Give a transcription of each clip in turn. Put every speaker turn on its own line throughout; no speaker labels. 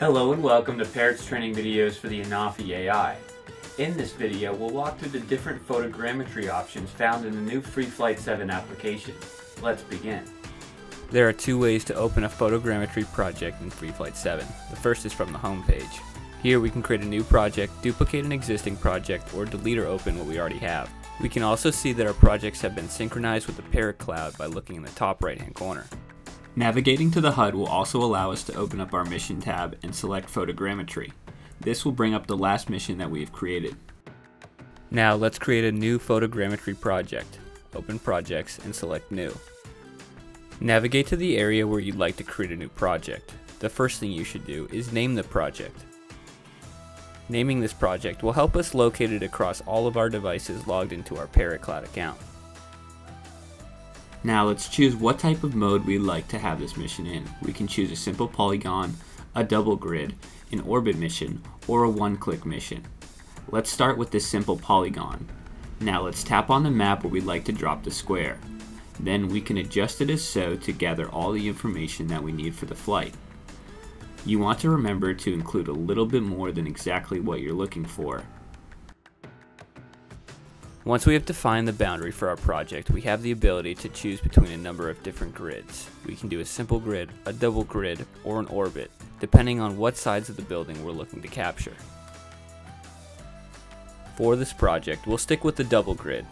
Hello and welcome to Parrots training videos for the Anafi AI. In this video, we'll walk through the different photogrammetry options found in the new FreeFlight 7 application. Let's begin.
There are two ways to open a photogrammetry project in FreeFlight 7. The first is from the home page. Here we can create a new project, duplicate an existing project, or delete or open what we already have. We can also see that our projects have been synchronized with the Parrot Cloud by looking in the top right hand corner. Navigating to the HUD will also allow us to open up our mission tab and select photogrammetry. This will bring up the last mission that we have created. Now let's create a new photogrammetry project. Open projects and select new. Navigate to the area where you'd like to create a new project. The first thing you should do is name the project. Naming this project will help us locate it across all of our devices logged into our Parrot Cloud account. Now let's choose what type of mode we'd like to have this mission in. We can choose a simple polygon, a double grid, an orbit mission, or a one-click mission. Let's start with this simple polygon. Now let's tap on the map where we'd like to drop the square. Then we can adjust it as so to gather all the information that we need for the flight. You want to remember to include a little bit more than exactly what you're looking for. Once we have defined the boundary for our project, we have the ability to choose between a number of different grids. We can do a simple grid, a double grid, or an orbit, depending on what sides of the building we're looking to capture. For this project, we'll stick with the double grid.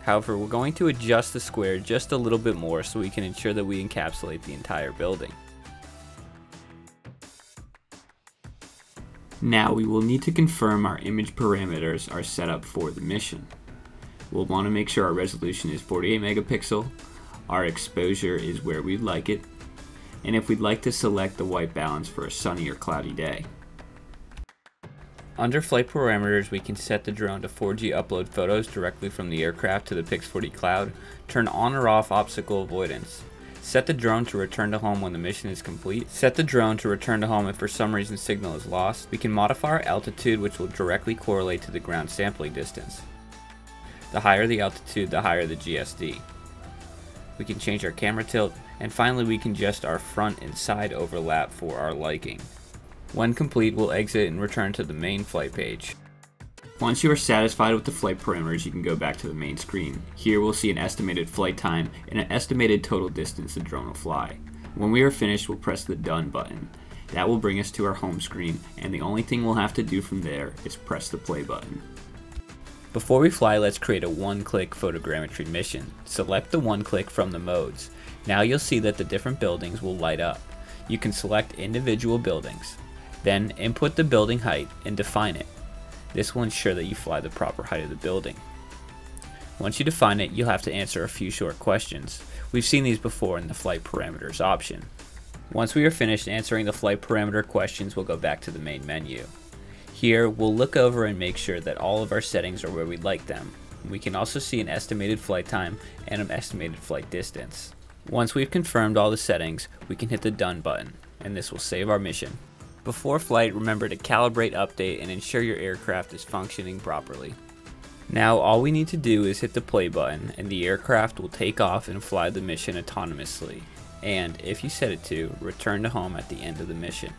However, we're going to adjust the square just a little bit more so we can ensure that we encapsulate the entire building. Now we will need to confirm our image parameters are set up for the mission. We'll want to make sure our resolution is 48 megapixel, our exposure is where we'd like it, and if we'd like to select the white balance for a sunny or cloudy day. Under flight parameters, we can set the drone to 4G upload photos directly from the aircraft to the Pix4D cloud, turn on or off obstacle avoidance, set the drone to return to home when the mission is complete, set the drone to return to home if for some reason signal is lost. We can modify our altitude which will directly correlate to the ground sampling distance. The higher the altitude, the higher the GSD. We can change our camera tilt, and finally we can adjust our front and side overlap for our liking. When complete, we'll exit and return to the main flight page. Once you are satisfied with the flight parameters, you can go back to the main screen. Here we'll see an estimated flight time and an estimated total distance the drone will fly. When we are finished, we'll press the Done button. That will bring us to our home screen, and the only thing we'll have to do from there is press the play button. Before we fly, let's create a one-click photogrammetry mission. Select the one-click from the modes. Now you'll see that the different buildings will light up. You can select individual buildings. Then input the building height and define it. This will ensure that you fly the proper height of the building. Once you define it, you'll have to answer a few short questions. We've seen these before in the flight parameters option. Once we are finished answering the flight parameter questions, we'll go back to the main menu. Here, we'll look over and make sure that all of our settings are where we'd like them. We can also see an estimated flight time and an estimated flight distance. Once we've confirmed all the settings, we can hit the Done button, and this will save our mission. Before flight, remember to calibrate, update, and ensure your aircraft is functioning properly. Now all we need to do is hit the play button and the aircraft will take off and fly the mission autonomously. And if you set it to, return to home at the end of the mission.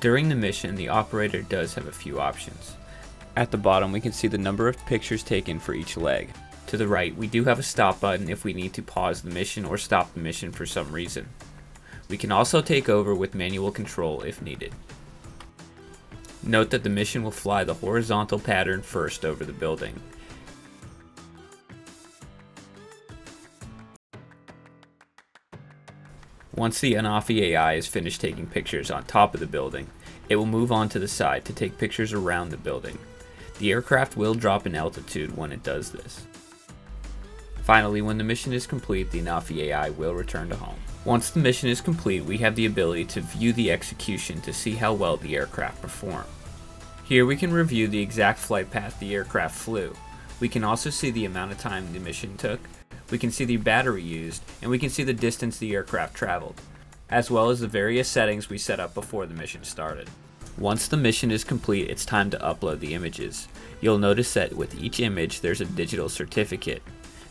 During the mission, the operator does have a few options. At the bottom, we can see the number of pictures taken for each leg. To the right, we do have a stop button if we need to pause the mission or stop the mission for some reason. We can also take over with manual control if needed. Note that the mission will fly the horizontal pattern first over the building. Once the Anafi AI is finished taking pictures on top of the building, it will move on to the side to take pictures around the building. The aircraft will drop in altitude when it does this. Finally, when the mission is complete, the Anafi AI will return to home. Once the mission is complete, we have the ability to view the execution to see how well the aircraft performed. Here we can review the exact flight path the aircraft flew. We can also see the amount of time the mission took, we can see the battery used, and we can see the distance the aircraft traveled, as well as the various settings we set up before the mission started. Once the mission is complete, it's time to upload the images. You'll notice that with each image there's a digital certificate.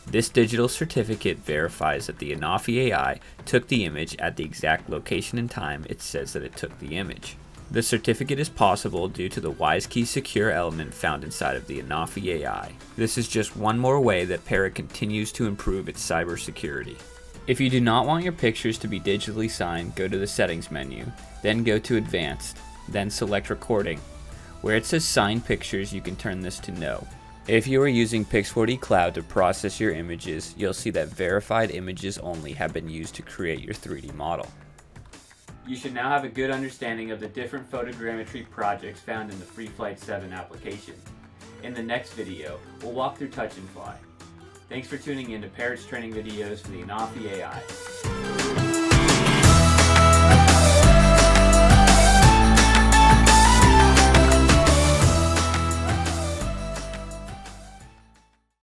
This digital certificate verifies that the Anafi AI took the image at the exact location and time it says that it took the image. The certificate is possible due to the WiseKey secure element found inside of the Anafi AI. This is just one more way that Parrot continues to improve its cybersecurity. If you do not want your pictures to be digitally signed, go to the settings menu, then go to advanced, then select recording. Where it says sign pictures, you can turn this to no. If you are using Pix4D Cloud to process your images, you'll see that verified images only have been used to create your 3D model.
You should now have a good understanding of the different photogrammetry projects found in the FreeFlight 7 application. In the next video, we'll walk through Touch and Fly. Thanks for tuning in to Parrot's training videos for the Anafi AI.